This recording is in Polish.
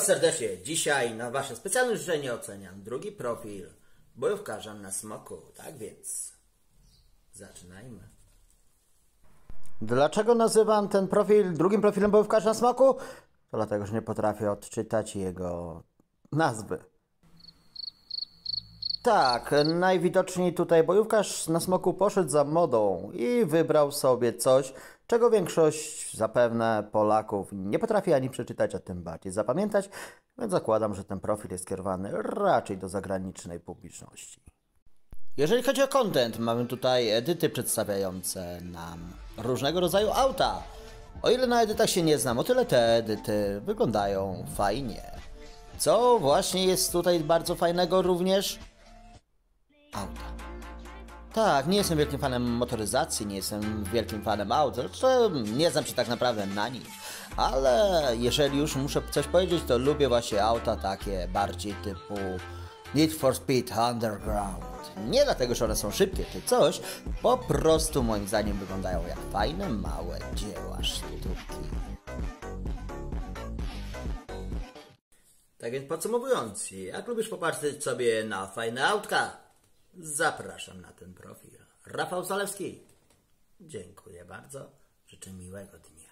Was serdecznie. Dzisiaj na Wasze specjalne życzenie oceniam drugi profil bojówkarza na smoku. Tak więc zaczynajmy. Dlaczego nazywam ten profil drugim profilem bojówkarza na smoku? Dlatego, że nie potrafię odczytać jego nazwy. Tak, najwidoczniej tutaj bojówkarz na smoku poszedł za modą i wybrał sobie coś, czego większość zapewne Polaków nie potrafi ani przeczytać, a tym bardziej zapamiętać, więc zakładam, że ten profil jest skierowany raczej do zagranicznej publiczności. Jeżeli chodzi o content, mamy tutaj edyty przedstawiające nam różnego rodzaju auta. O ile na edytach się nie znam, o tyle te edyty wyglądają fajnie. Co właśnie jest tutaj bardzo fajnego również? Tak, nie jestem wielkim fanem motoryzacji, nie jestem wielkim fanem aut, zresztą nie znam się tak naprawdę na nich. Ale jeżeli już muszę coś powiedzieć, to lubię właśnie auta takie bardziej typu Need for Speed Underground. Nie dlatego, że one są szybkie czy coś, po prostu moim zdaniem wyglądają jak fajne, małe dzieła sztuki. Tak więc podsumowując, jak lubisz popatrzeć sobie na fajne autka, zapraszam na ten profil. Rafał Zalewski. Dziękuję bardzo. Życzę miłego dnia.